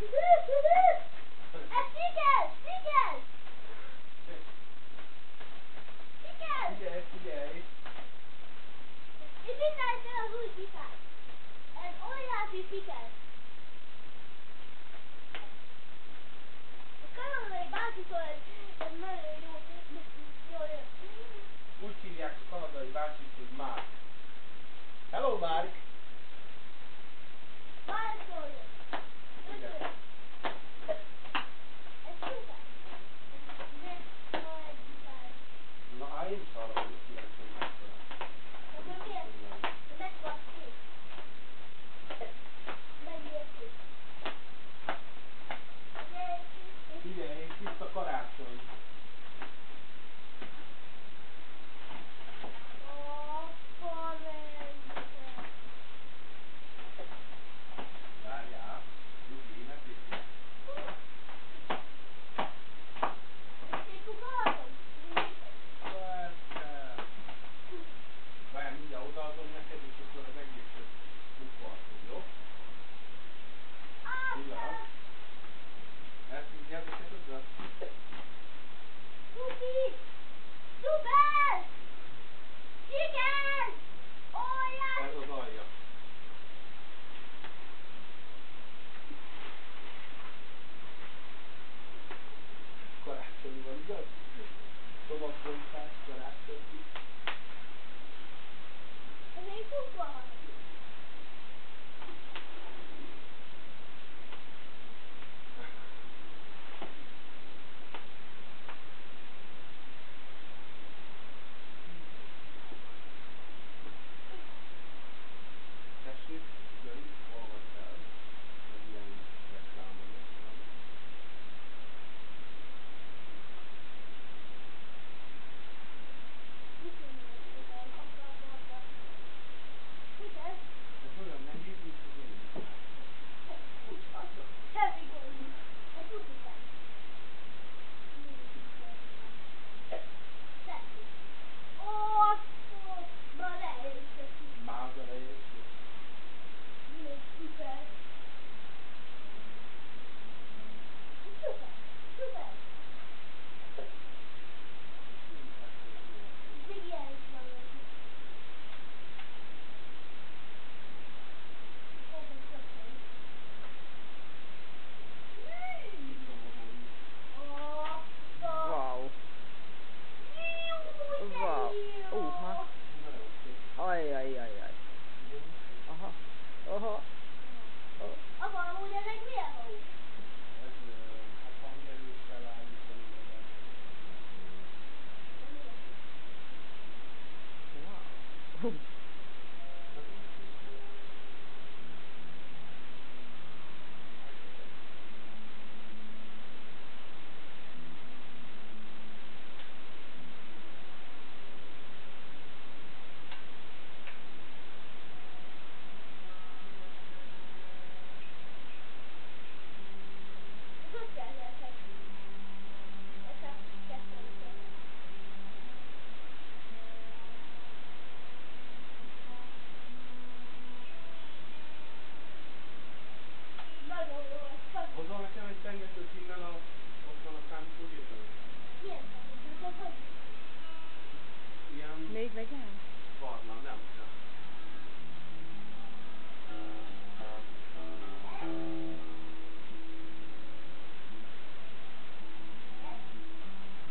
Ez sziget! Karácsony van, igaz? Szobabontás, karácsony. Ez Wow.